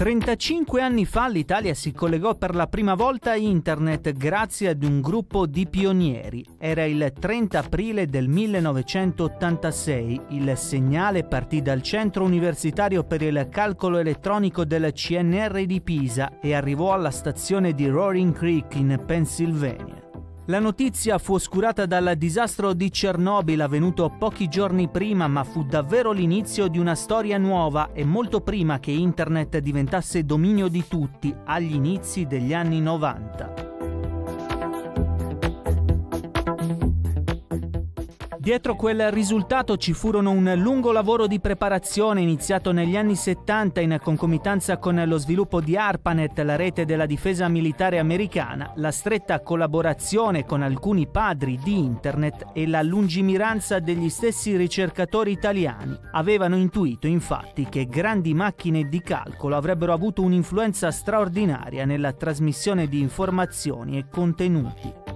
35 anni fa l'Italia si collegò per la prima volta a internet grazie ad un gruppo di pionieri. Era il 30 aprile del 1986. Il segnale partì dal Centro Universitario per il Calcolo Elettronico del CNR di Pisa e arrivò alla stazione di Roaring Creek in Pennsylvania. La notizia fu oscurata dal disastro di Chernobyl avvenuto pochi giorni prima, ma fu davvero l'inizio di una storia nuova e molto prima che Internet diventasse dominio di tutti, agli inizi degli anni 90. Dietro quel risultato ci furono un lungo lavoro di preparazione iniziato negli anni 70 in concomitanza con lo sviluppo di ARPANET, la rete della difesa militare americana, la stretta collaborazione con alcuni padri di Internet e la lungimiranza degli stessi ricercatori italiani. Avevano intuito infatti che grandi macchine di calcolo avrebbero avuto un'influenza straordinaria nella trasmissione di informazioni e contenuti.